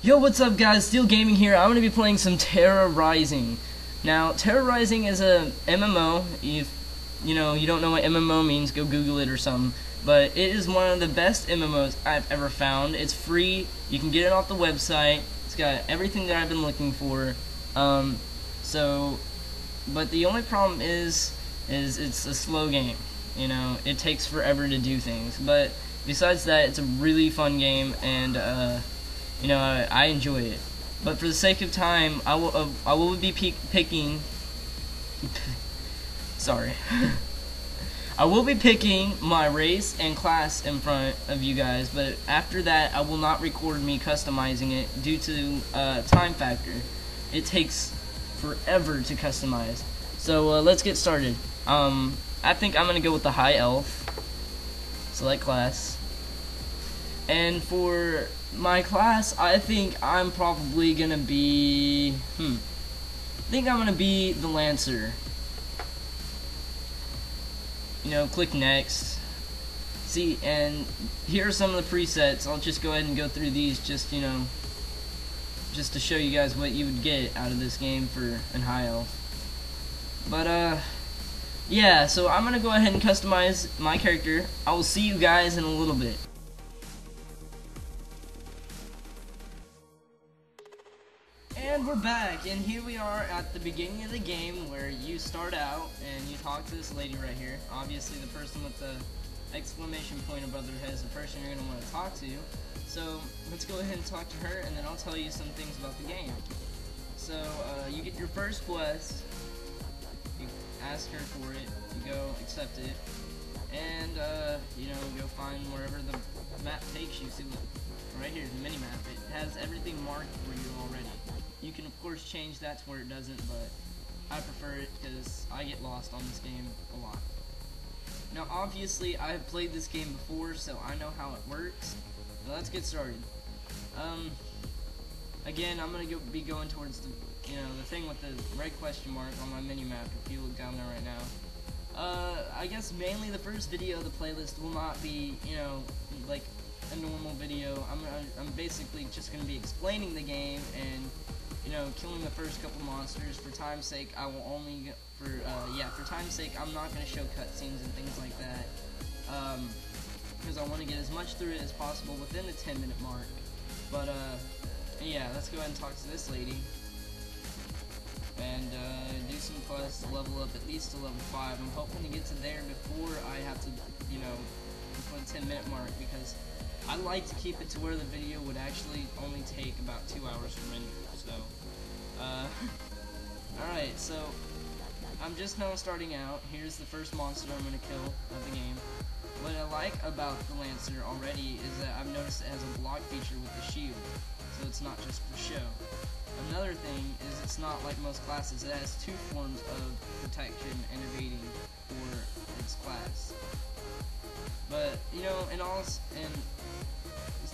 Yo, what's up guys? Steel Gaming here. I'm going to be playing some Tera Rising. Now, Tera Rising is a MMO. If you know, you don't know what MMO means, go Google it or something. But it is one of the best MMOs I've ever found. It's free. You can get it off the website. It's got everything that I've been looking for. Um, so, but the only problem is, is it's a slow game. You know, it takes forever to do things. But besides that, it's a really fun game, and uh, you know, I, I, enjoy it. But for the sake of time, I will uh, I will be picking. sorry. I will be picking my race and class in front of you guys, but after that, I will not record me customizing it due to uh, time factor. It takes forever to customize. So uh, let's get started. Um, I think I'm gonna go with the high elf. Select class. And for my class, I think I'm probably gonna be hmm. I think I'm gonna be the Lancer you know, click next. See, and here are some of the presets. I'll just go ahead and go through these just, you know, just to show you guys what you would get out of this game for an high elf. But, uh, yeah, so I'm to go ahead and customize my character. I will see you guys in a little bit. We're back, and here we are at the beginning of the game where you start out and you talk to this lady right here. Obviously, the person with the exclamation point above their head is the person you're going to want to talk to. So, let's go ahead and talk to her, and then I'll tell you some things about the game. So, uh, you get your first quest, you ask her for it, you go accept it, and, uh, you know, go find wherever the map takes you. See, right here, the mini map. It has everything marked for you already. You can of course change that to where it doesn't, but I prefer it because I get lost on this game a lot. Now obviously I have played this game before, so I know how it works. Now let's get started. Um, again, I'm gonna go, be going towards the, you know, the thing with the red question mark on my mini map. If you look down there right now. Uh, I guess mainly the first video of the playlist will not be, you know, like a normal video. I'm, I'm basically just going to be explaining the game and you know, killing the first couple monsters. For time's sake, I will only, for, uh, yeah, for time's sake, I'm not going to show cutscenes and things like that. Um, because I want to get as much through it as possible within the 10 minute mark. But, uh, yeah, let's go ahead and talk to this lady. And, uh, do some quests to level up at least to level 5. I'm hoping to get to there before I have to, you know, before the 10 minute mark because I like to keep it to where the video would actually only take about two hours to render. So, uh, alright, so I'm just now starting out. Here's the first monster I'm going to kill of the game. What I like about the Lancer already is that I've noticed it has a block feature with the shield, so it's not just for show. Another thing is it's not like most classes, it has two forms of protection and evading for its class. But, you know, in all, and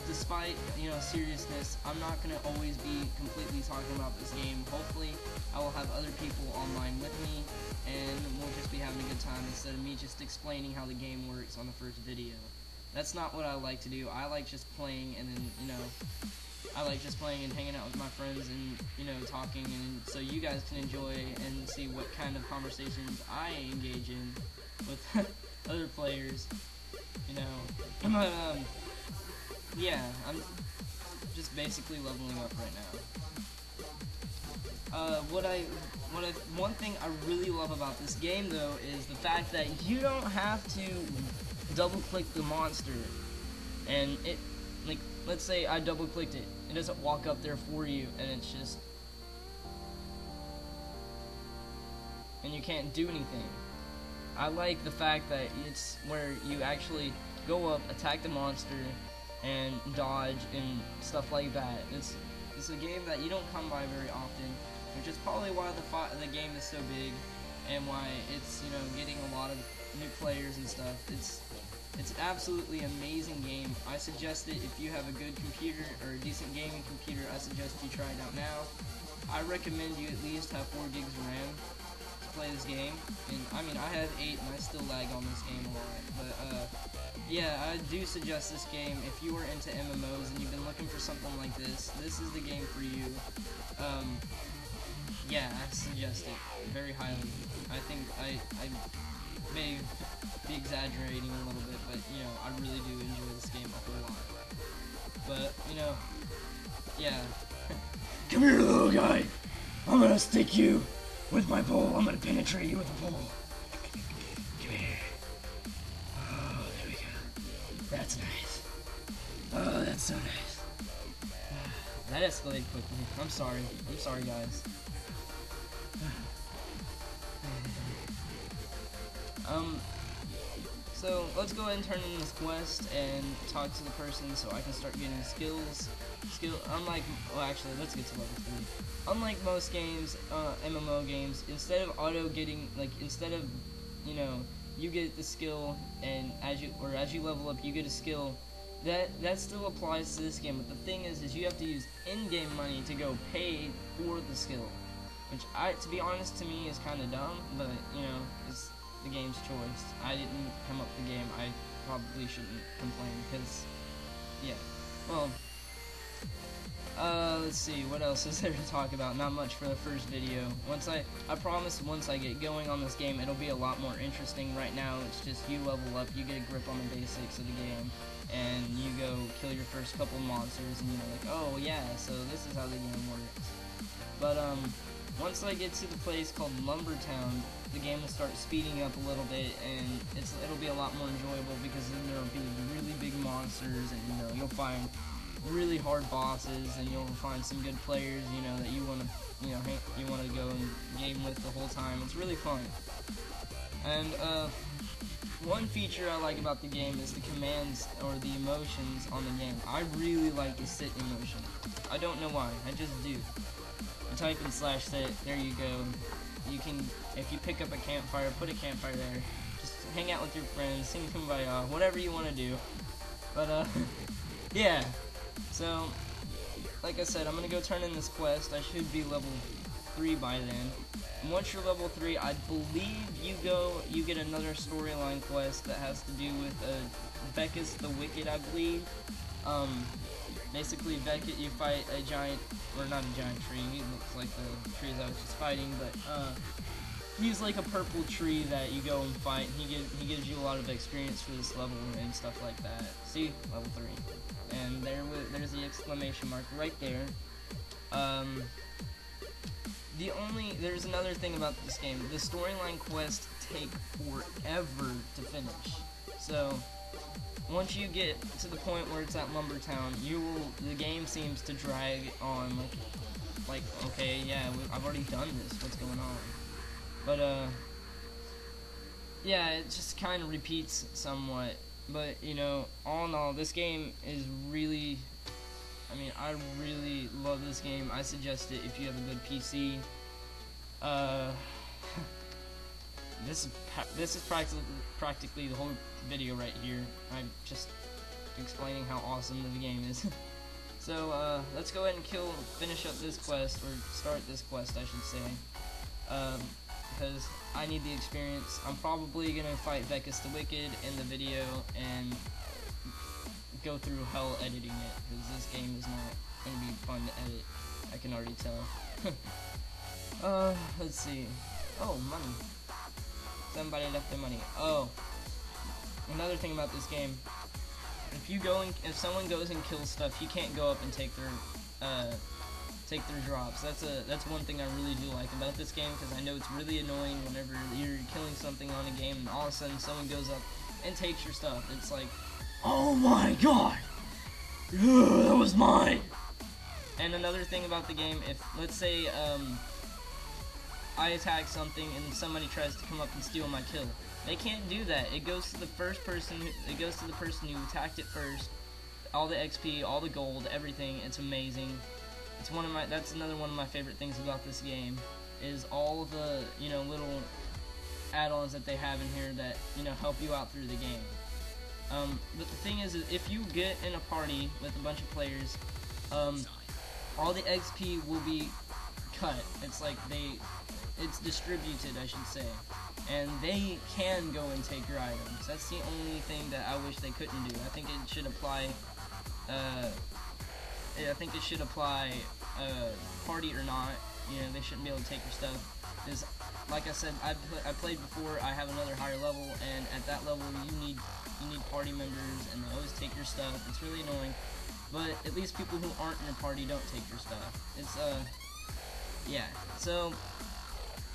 despite, you know, seriousness, I'm not going to always be completely talking about this game. Hopefully, I will have other people online with me, and we'll just be having a good time instead of me just explaining how the game works on the first video. That's not what I like to do. I like just playing and then, you know, I like just playing and hanging out with my friends and, you know, talking, and so you guys can enjoy and see what kind of conversations I engage in with other players, you know. But, um, yeah, I'm just basically leveling up right now. Uh, what I, what I, one thing I really love about this game though is the fact that you don't have to double click the monster, and it, like, let's say I double clicked it, it doesn't walk up there for you, and it's just, and you can't do anything. I like the fact that it's where you actually go up, attack the monster, and dodge and stuff like that. It's it's a game that you don't come by very often, which is probably why the the game is so big and why it's you know getting a lot of new players and stuff. It's it's an absolutely amazing game. I suggest it if you have a good computer or a decent gaming computer. I suggest you try it out now. I recommend you at least have 4 gigs of RAM to play this game. And I mean, I have 8 and I still lag on this game a lot. But uh, yeah, I do suggest this game if you are into MMOs and you've been looking for something like this. This is the game for you. Um, yeah, I suggest it very highly. I think I I may be exaggerating a little bit, but you know I really do enjoy this game a whole lot. But you know, yeah. Come here, little guy. I'm gonna stick you with my pole. I'm gonna penetrate you with a pole. That escalated quickly. I'm sorry. I'm sorry, guys. Um, so let's go ahead and turn in this quest and talk to the person so I can start getting skills. Skill. Unlike, well, actually, let's get to level three. Unlike most games, uh, MMO games, instead of auto getting like instead of, you know, you get the skill and as you or as you level up, you get a skill. That that still applies to this game, but the thing is, is you have to use in-game money to go pay for the skill, which I, to be honest, to me is kind of dumb. But you know, it's the game's choice. I didn't come up with the game. I probably shouldn't complain because, yeah. Well, uh, let's see. What else is there to talk about? Not much for the first video. Once I, I promise, once I get going on this game, it'll be a lot more interesting. Right now, it's just you level up, you get a grip on the basics of the game, and you go kill your first couple monsters, and you're like, oh yeah, so this is how the game works. But um, once I get to the place called Lumbertown, the game will start speeding up a little bit, and it's it'll be a lot more enjoyable because then there'll be really big monsters, and you know you'll find really hard bosses, and you'll find some good players, you know that you want to you know you want to go and game with the whole time. It's really fun. And uh, one feature I like about the game is the commands or the emotions on the game. I really like the sit emotion. I don't know why. I just do. You type in slash sit. There you go you can, if you pick up a campfire, put a campfire there, just hang out with your friends, sing kumbaya, whatever you want to do. But, uh, yeah. So, like I said, I'm to go turn in this quest. I should be level 3 by then. once you're level 3, I believe you go, you get another storyline quest that has to do with, uh, Vekis the Wicked, I believe. Um, basically Beckett, you fight a giant, or not a giant tree, he looks like the trees I was just fighting, but uh, he's like a purple tree that you go and fight. He gives he gives you a lot of experience for this level and stuff like that. See, level three, and there there's the exclamation mark right there. Um, the only there's another thing about this game. The storyline quests take forever to finish. So once you get to the point where it's at Lumbertown, you will, the game seems to drag on, like, like, okay, yeah, I've already done this, what's going on? But, uh, yeah, it just kind of repeats somewhat, but, you know, all in all, this game is really, I mean, I really love this game, I suggest it if you have a good PC, uh, this is this is practically practically the whole video right here. I'm just explaining how awesome the game is. so uh, let's go ahead and kill, finish up this quest or start this quest, I should say, um, because I need the experience. I'm probably gonna fight Vekis the Wicked in the video and go through hell editing it because this game is not gonna be fun to edit. I can already tell. uh, let's see. Oh, money. Somebody left their money. Oh. Another thing about this game. If you go and if someone goes and kills stuff, you can't go up and take their uh, take their drops. That's a that's one thing I really do like about this game because I know it's really annoying whenever you're killing something on a game and all of a sudden someone goes up and takes your stuff. It's like, oh my god, Ugh, that was mine. And another thing about the game, if let's say um, I attack something and somebody tries to come up and steal my kill. They can't do that. It goes to the first person. It goes to the person who attacked it first. All the XP, all the gold, everything. It's amazing. It's one of my. That's another one of my favorite things about this game is all the you know little add-ons that they have in here that you know help you out through the game. Um, but the thing is, is, if you get in a party with a bunch of players, um, all the XP will be cut. It's like they it's distributed, I should say. and they can go and take your items. That's the only thing that I wish they couldn't do. I think it should apply. Uh, I think it should apply uh, party or not. You know, they shouldn't be able to take your stuff. Because, like I said, I, pl I played before. I have another higher level, and at that level, you need you need party members, and they always take your stuff. It's really annoying. But at least people who aren't in your party don't take your stuff. It's uh, yeah. So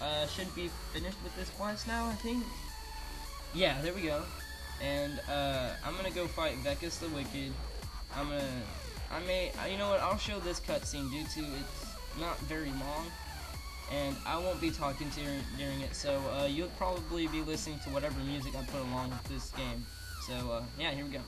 uh, should be finished with this quest now, I think. Yeah, there we go. And uh, I'm gonna go fight Vekus the Wicked. I'm gonna, I may, you know what? I'll show this cutscene due to it's not very long, and I won't be talking to you during it. So uh, you'll probably be listening to whatever music I put along with this game. So uh, yeah, here we go.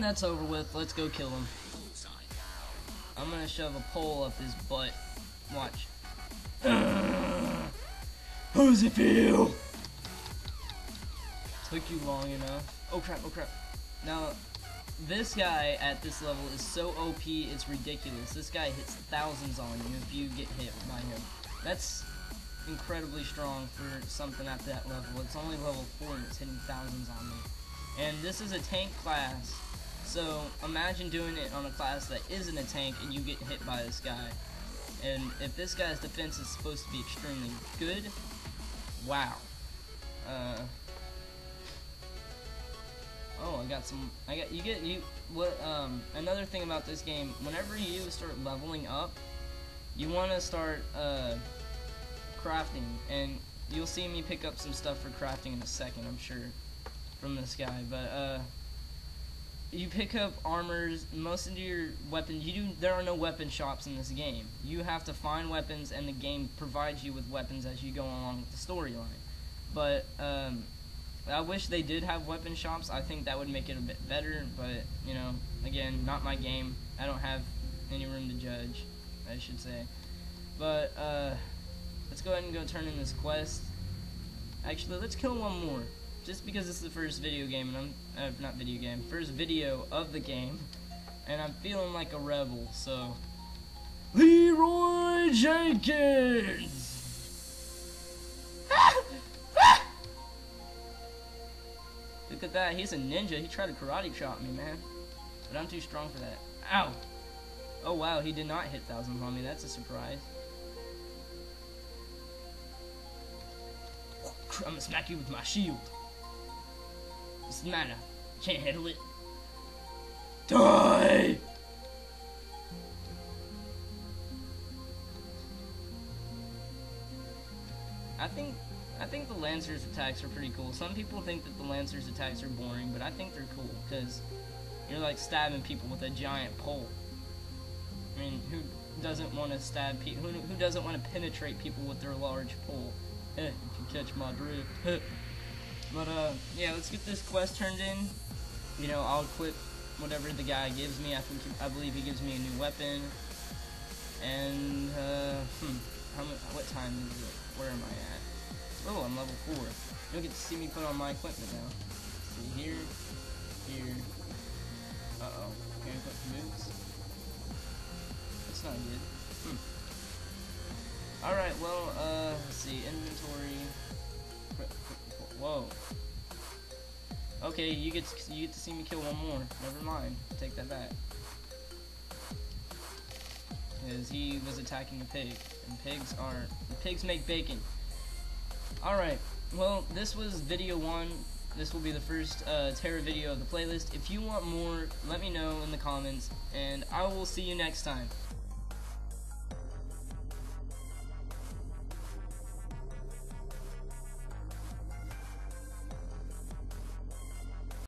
That's over with. Let's go kill him. I'm gonna shove a pole up his butt. Watch. How does it feel? Took you long enough. Oh crap, oh crap. Now, this guy at this level is so OP, it's ridiculous. This guy hits thousands on you if you get hit by him. That's incredibly strong for something at that level. It's only level 4 and it's hitting thousands on me. And this is a tank class, so imagine doing it on a class that isn't a tank and you get hit by this guy. And if this guy's defense is supposed to be extremely good, wow. Uh, oh, I got some. I got you get you. What? Um, another thing about this game, whenever you start leveling up, you want to start uh, crafting, and you'll see me pick up some stuff for crafting in a second. I'm sure from this guy, but uh, you pick up armors. Most of your weapons, you do. There are no weapon shops in this game. You have to find weapons, and the game provides you with weapons as you go along with the storyline. But um, I wish they did have weapon shops. I think that would make it a bit better. But you know, again, not my game. I don't have any room to judge. I should say. But uh, let's go ahead and go turn in this quest. Actually, let's kill one more just because this is the first video game, and I'm uh, not video game, first video of the game, and I'm feeling like a rebel. So, Leroy Jenkins. Look at that, he's a ninja. He tried to karate chop me, man. But I'm too strong for that. Ow! Oh wow, he did not hit thousands on me. That's a surprise. I'm gonna smack you with my shield. What's the matter? Can't handle it? Die! I think I think the Lancer's attacks are pretty cool. Some people think that the Lancer's attacks are boring, but I think they're cool because you're like stabbing people with a giant pole. I mean, who doesn't want to stab people? Who, who doesn't want to penetrate people with their large pole? Eh, if you catch my drift. But uh, yeah, let's get this quest turned in. You know, I'll equip whatever the guy gives me. I think he, I believe he gives me a new weapon. And uh, hmm, how what time is it? Where am I at? Oh, I'm level four. You'll get to see me put on my equipment now. See here, here. Uh oh, can I put boots? That's not good. Hmm. Alright, well, uh, let's see, inventory. Whoa. Okay, you get to, you get to see me kill one more. Never mind. Take that back. Because he was attacking a pig, and pigs aren't. pigs make bacon. All right. Well, this was video one. This will be the first uh, Tera video of the playlist. If you want more, let me know in the comments, and I will see you next time.